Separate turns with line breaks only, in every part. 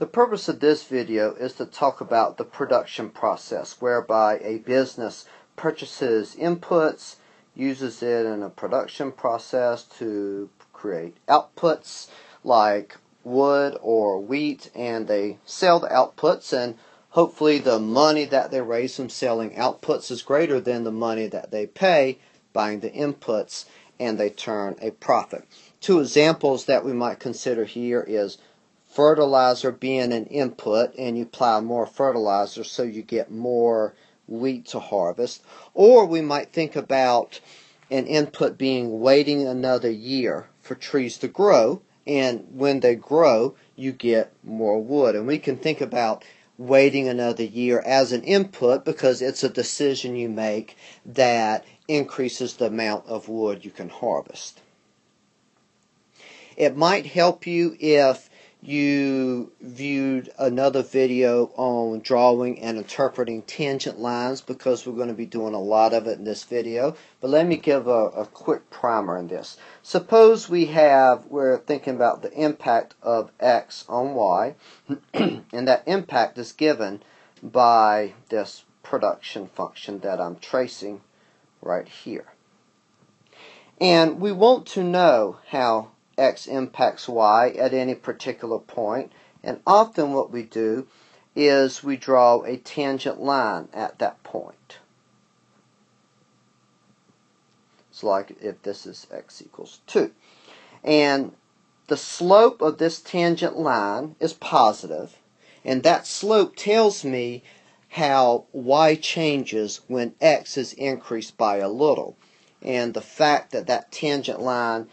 The purpose of this video is to talk about the production process whereby a business purchases inputs, uses it in a production process to create outputs like wood or wheat and they sell the outputs and hopefully the money that they raise from selling outputs is greater than the money that they pay buying the inputs and they turn a profit. Two examples that we might consider here is fertilizer being an input and you apply more fertilizer so you get more wheat to harvest. Or we might think about an input being waiting another year for trees to grow and when they grow you get more wood. And we can think about waiting another year as an input because it's a decision you make that increases the amount of wood you can harvest. It might help you if you viewed another video on drawing and interpreting tangent lines because we're going to be doing a lot of it in this video. But let me give a, a quick primer in this. Suppose we have, we're thinking about the impact of x on y, and that impact is given by this production function that I'm tracing right here. And we want to know how x impacts y at any particular point. And often what we do is we draw a tangent line at that point. It's like if this is x equals 2. And the slope of this tangent line is positive, and that slope tells me how y changes when x is increased by a little. And the fact that that tangent line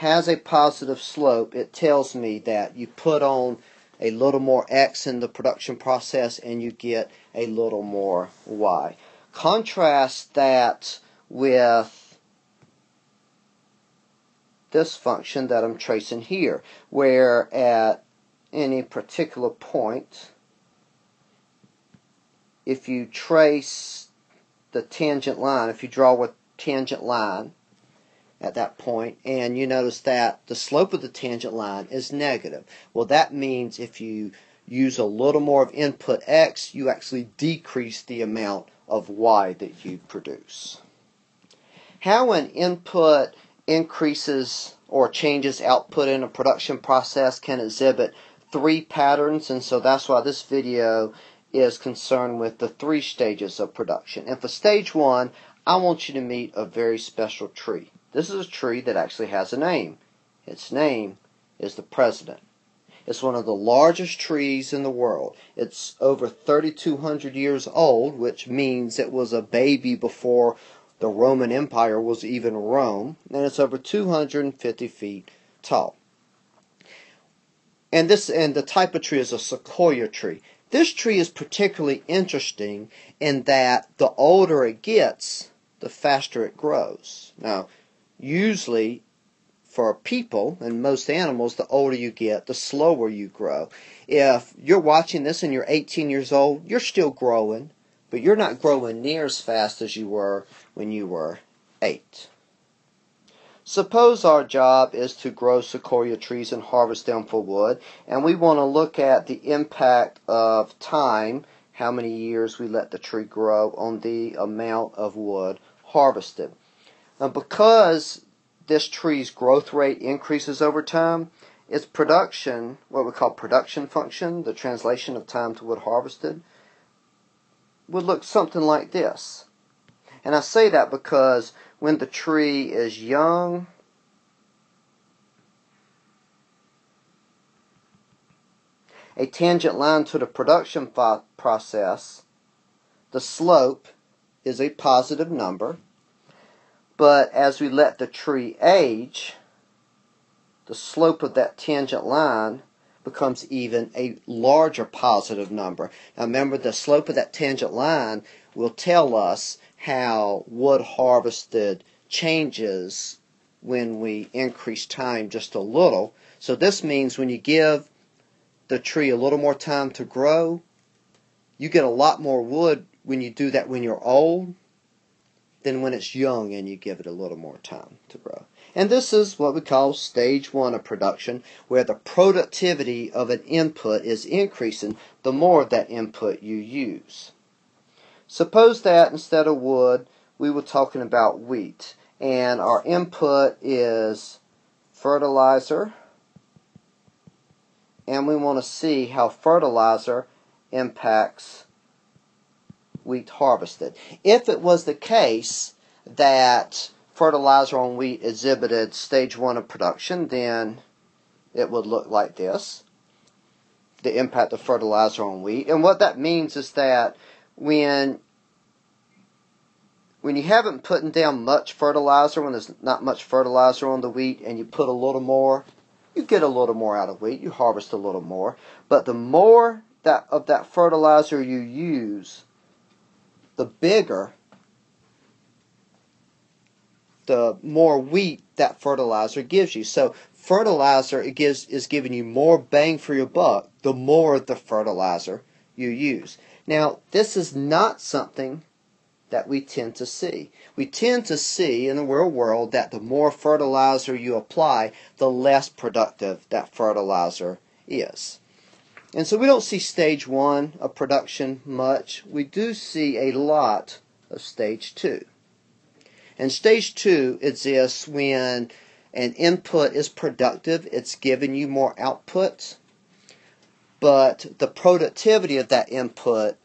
has a positive slope, it tells me that you put on a little more X in the production process and you get a little more Y. Contrast that with this function that I'm tracing here, where at any particular point, if you trace the tangent line, if you draw a tangent line, at that point and you notice that the slope of the tangent line is negative. Well that means if you use a little more of input x you actually decrease the amount of y that you produce. How an input increases or changes output in a production process can exhibit three patterns and so that's why this video is concerned with the three stages of production. And for stage one, I want you to meet a very special tree. This is a tree that actually has a name. Its name is the president. It's one of the largest trees in the world. It's over 3,200 years old, which means it was a baby before the Roman Empire was even Rome, and it's over 250 feet tall. And this and the type of tree is a sequoia tree. This tree is particularly interesting in that the older it gets, the faster it grows. Now, usually for people and most animals, the older you get, the slower you grow. If you're watching this and you're 18 years old, you're still growing, but you're not growing near as fast as you were when you were 8. Suppose our job is to grow sequoia trees and harvest them for wood, and we want to look at the impact of time, how many years we let the tree grow, on the amount of wood harvested. Because this tree's growth rate increases over time, its production, what we call production function, the translation of time to wood harvested, would look something like this. And I say that because when the tree is young, a tangent line to the production process, the slope is a positive number. But as we let the tree age, the slope of that tangent line becomes even a larger positive number. Now remember the slope of that tangent line will tell us how wood harvested changes when we increase time just a little. So this means when you give the tree a little more time to grow, you get a lot more wood when you do that when you're old than when it's young and you give it a little more time to grow. And this is what we call stage one of production, where the productivity of an input is increasing the more of that input you use. Suppose that instead of wood, we were talking about wheat, and our input is fertilizer, and we want to see how fertilizer impacts wheat harvested. If it was the case that fertilizer on wheat exhibited stage one of production, then it would look like this the impact of fertilizer on wheat. And what that means is that when when you haven't put down much fertilizer, when there's not much fertilizer on the wheat, and you put a little more, you get a little more out of wheat. You harvest a little more. But the more that of that fertilizer you use, the bigger the more wheat that fertilizer gives you. So fertilizer it gives is giving you more bang for your buck the more the fertilizer you use. Now, this is not something that we tend to see. We tend to see in the real world that the more fertilizer you apply, the less productive that fertilizer is. And so we don't see stage one of production much. We do see a lot of stage two. And stage two exists when an input is productive, it's giving you more output, but the productivity of that input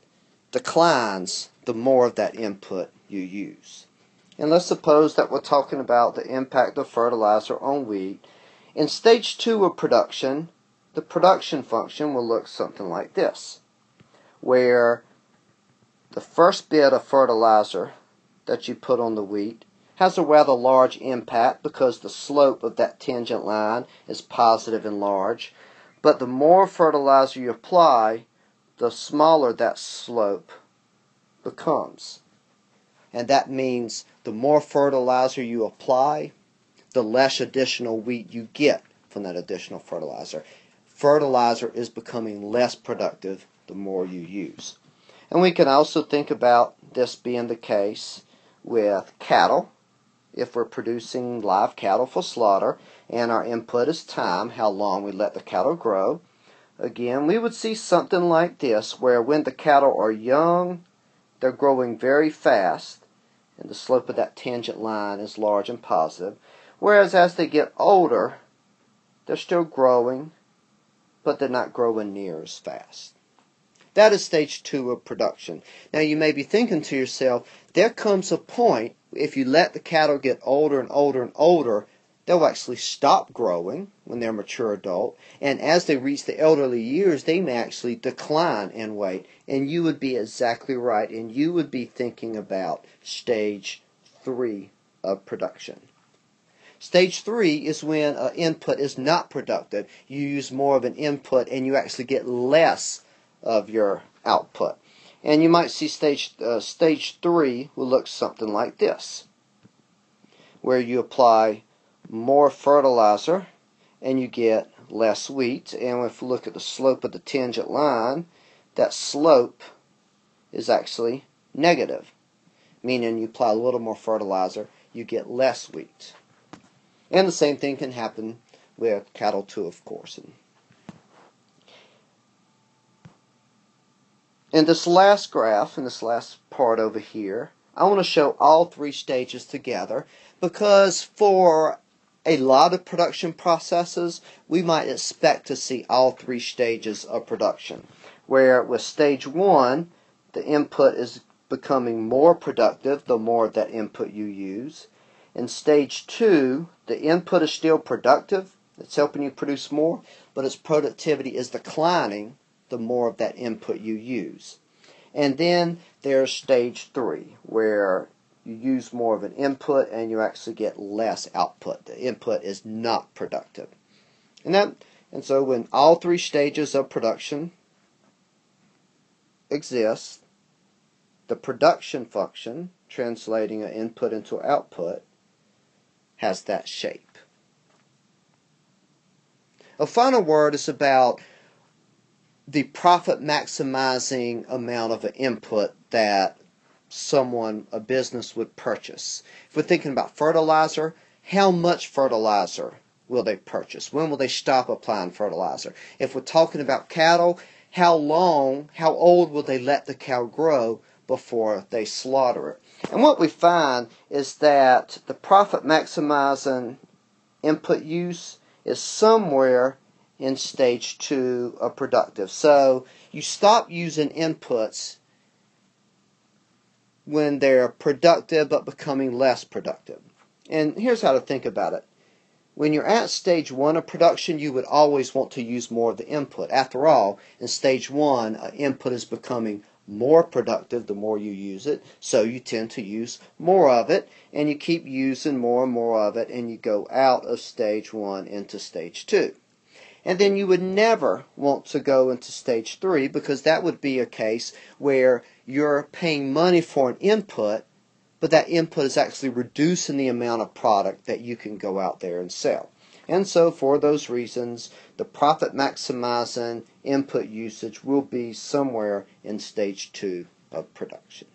declines the more of that input you use. And let's suppose that we're talking about the impact of fertilizer on wheat. In stage two of production, the production function will look something like this, where the first bit of fertilizer that you put on the wheat has a rather large impact because the slope of that tangent line is positive and large. But the more fertilizer you apply, the smaller that slope becomes. And that means the more fertilizer you apply, the less additional wheat you get from that additional fertilizer. Fertilizer is becoming less productive the more you use. And we can also think about this being the case with cattle. If we're producing live cattle for slaughter and our input is time, how long we let the cattle grow, again, we would see something like this where when the cattle are young, they're growing very fast and the slope of that tangent line is large and positive. Whereas as they get older, they're still growing, but they're not growing near as fast. That is stage two of production. Now you may be thinking to yourself, there comes a point, if you let the cattle get older and older and older, they'll actually stop growing when they're mature adult. And as they reach the elderly years, they may actually decline in weight. And you would be exactly right. And you would be thinking about stage three of production. Stage three is when an input is not productive. You use more of an input and you actually get less of your output. And you might see stage, uh, stage three will look something like this, where you apply more fertilizer and you get less wheat. And if you look at the slope of the tangent line, that slope is actually negative, meaning you apply a little more fertilizer, you get less wheat. And the same thing can happen with cattle too, of course. And In this last graph, in this last part over here, I want to show all three stages together because for a lot of production processes, we might expect to see all three stages of production. Where with stage one, the input is becoming more productive the more that input you use. In stage two, the input is still productive, it's helping you produce more, but its productivity is declining the more of that input you use. And then there's stage three, where you use more of an input and you actually get less output. The input is not productive. And that and so when all three stages of production exist, the production function, translating an input into output, has that shape. A final word is about the profit maximizing amount of an input that someone, a business would purchase. If we're thinking about fertilizer, how much fertilizer will they purchase? When will they stop applying fertilizer? If we're talking about cattle, how long, how old will they let the cow grow before they slaughter it? And what we find is that the profit maximizing input use is somewhere in stage two of productive. So you stop using inputs when they're productive but becoming less productive. And here's how to think about it. When you're at stage one of production, you would always want to use more of the input. After all, in stage one, uh, input is becoming more productive the more you use it, so you tend to use more of it, and you keep using more and more of it, and you go out of stage one into stage two. And then you would never want to go into stage three because that would be a case where you're paying money for an input, but that input is actually reducing the amount of product that you can go out there and sell. And so, for those reasons, the profit maximizing input usage will be somewhere in stage two of production.